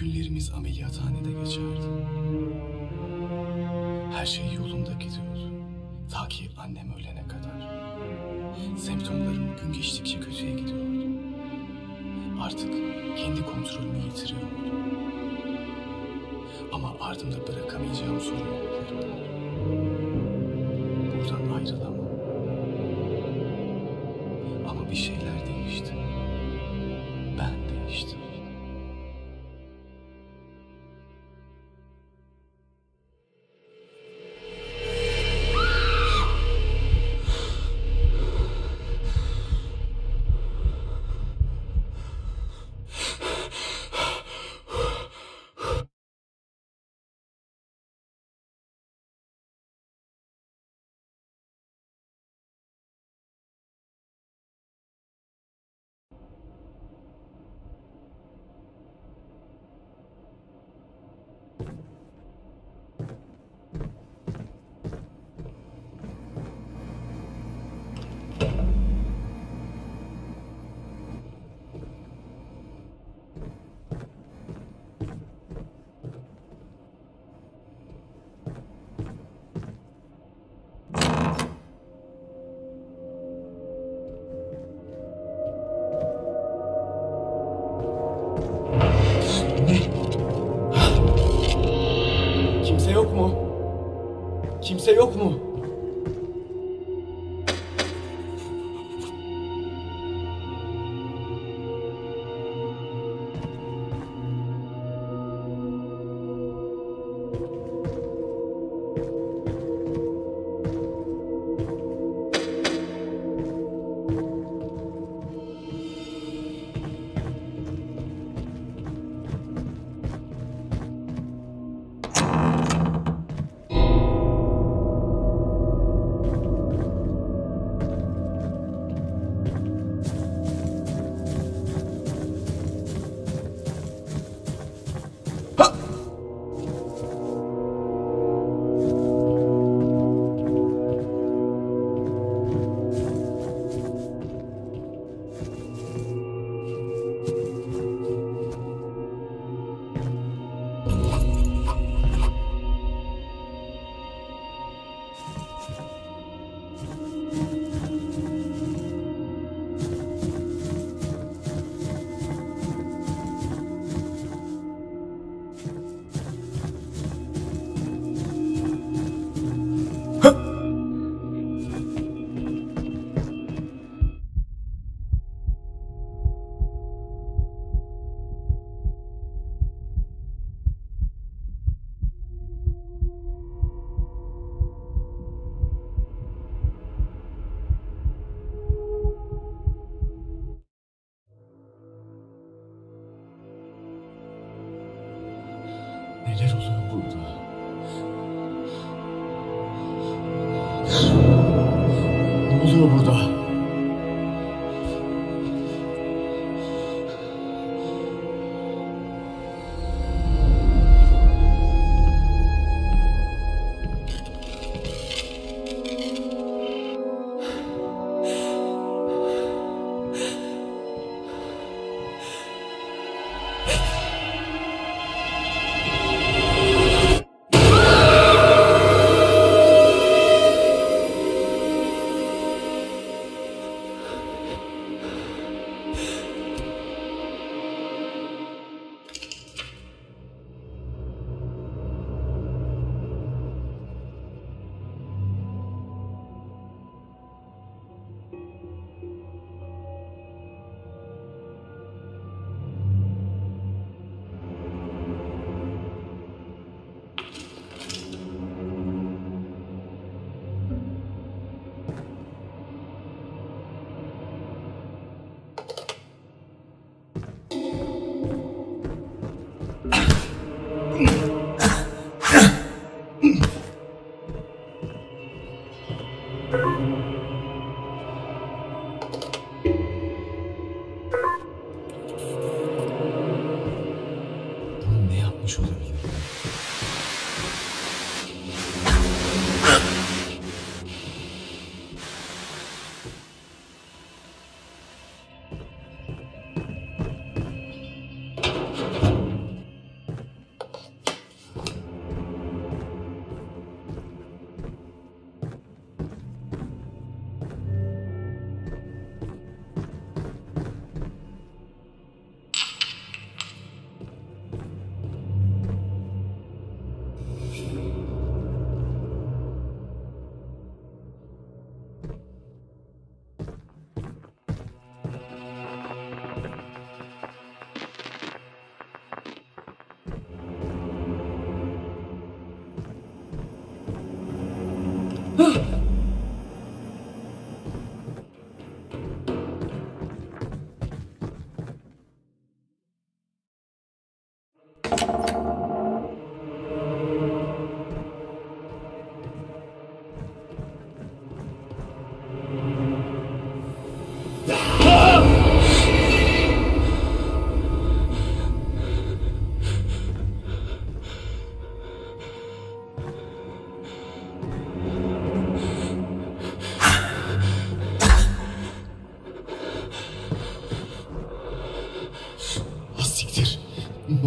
Günlerimiz ameliyathanede geçerdi. Her şey yolunda gidiyordu. Ta ki annem ölene kadar. Semptomlarım gün geçtikçe kötüye gidiyordu. Artık kendi kontrolümü yitiriyordum. Ama ardımda bırakamayacağım sorumluluklarım var. Buradan ayrılamam. Kimse yok mu?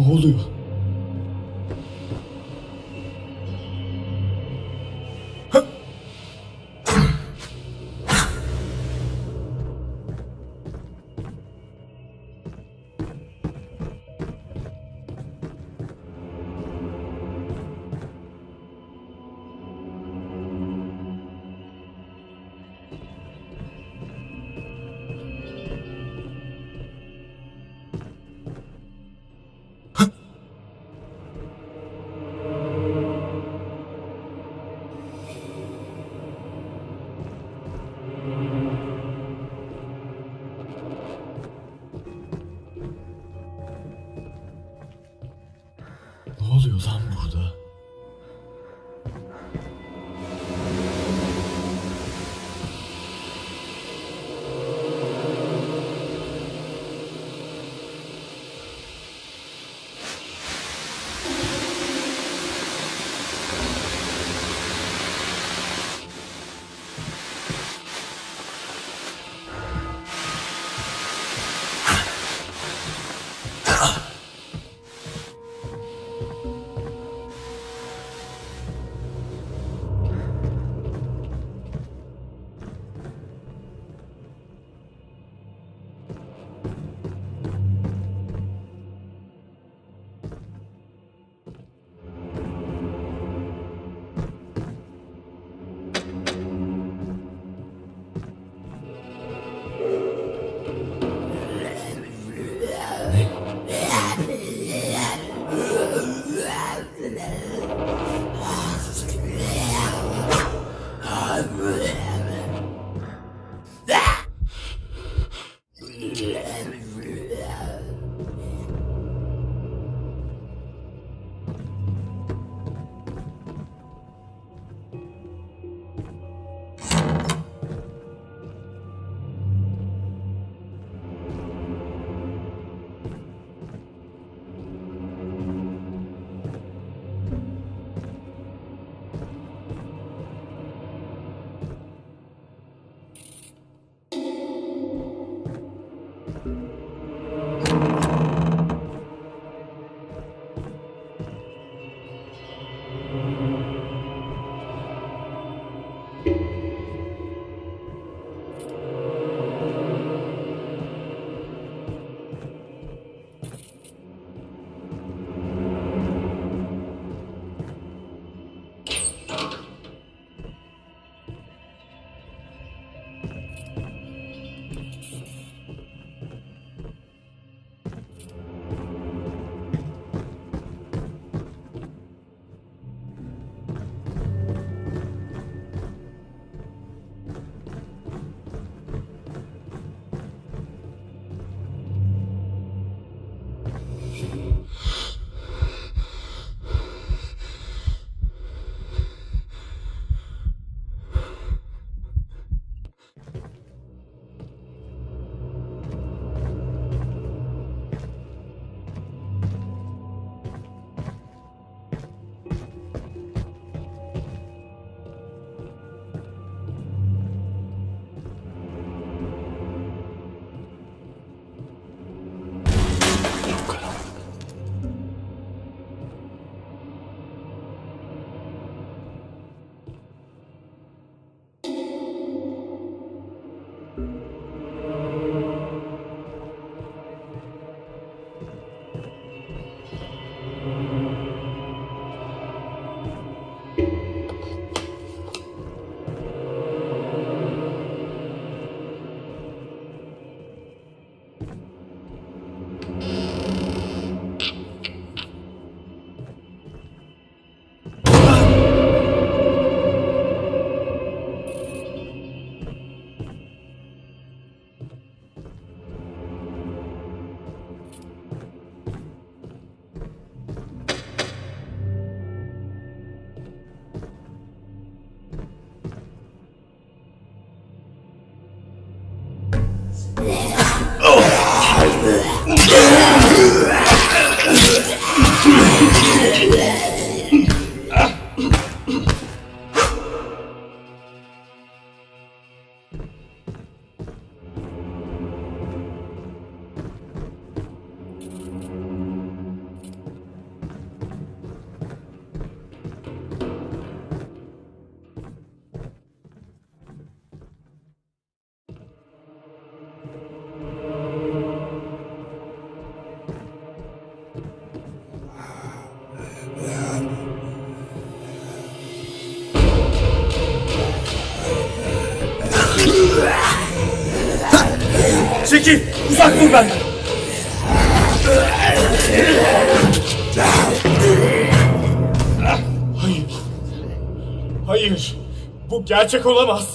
Ne oluyor? Çekil! Uzak dur benden! Hayır. Hayır. Bu gerçek olamaz.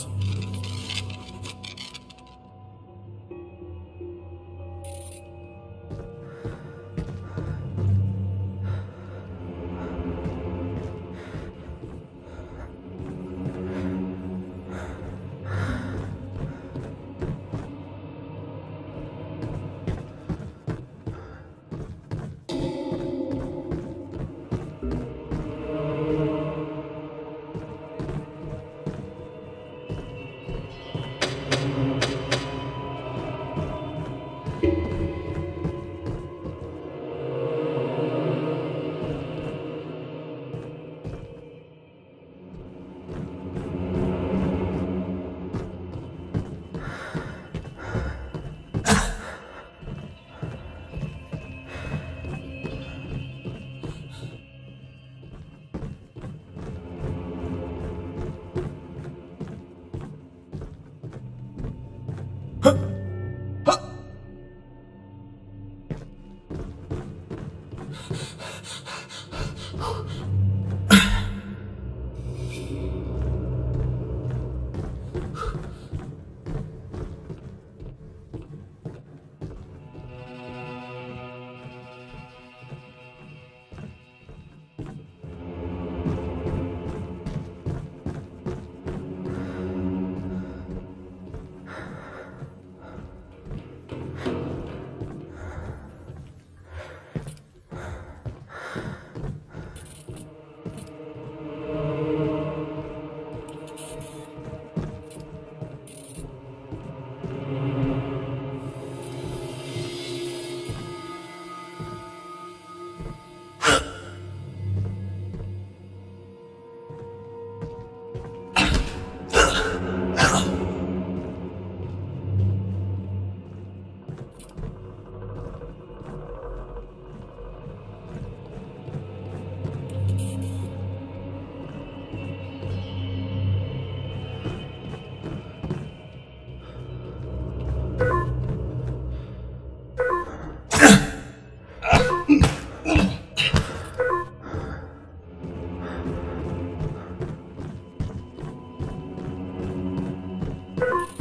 Olamaz.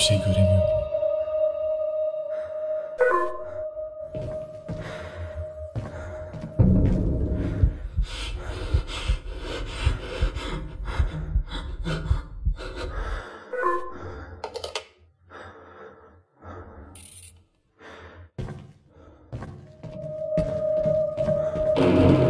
Hiçbir şey göremiyorum. Hey,